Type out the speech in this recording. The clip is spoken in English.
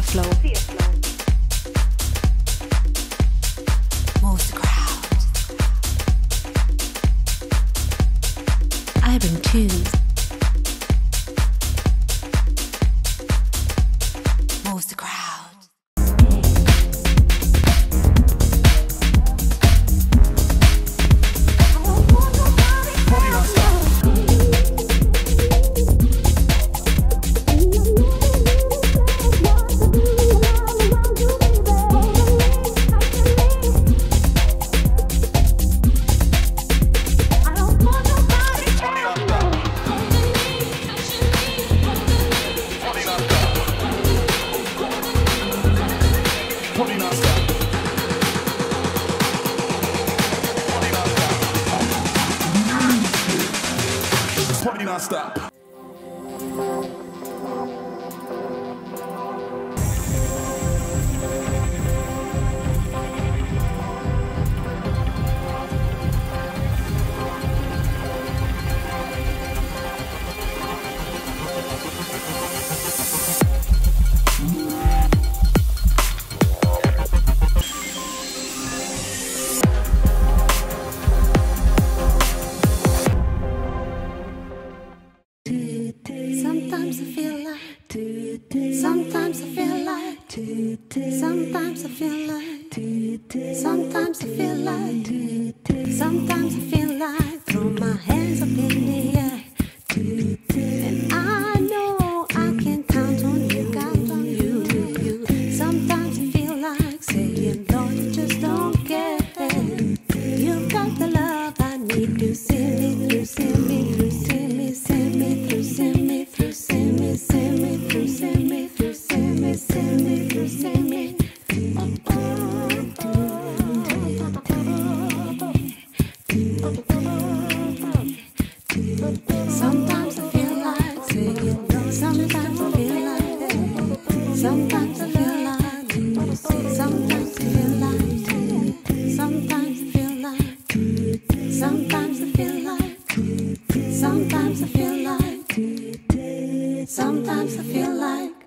flow. Moves the crowd. I bring tunes. Party Sometimes I feel like Sometimes I feel like Sometimes I feel like throw my hands up in the air And I know I can count on you, count on you, you. Sometimes I feel like saying, Lord, you just don't get it. You've got the love I need to see me through, see me Sometimes I feel like Sometimes I feel like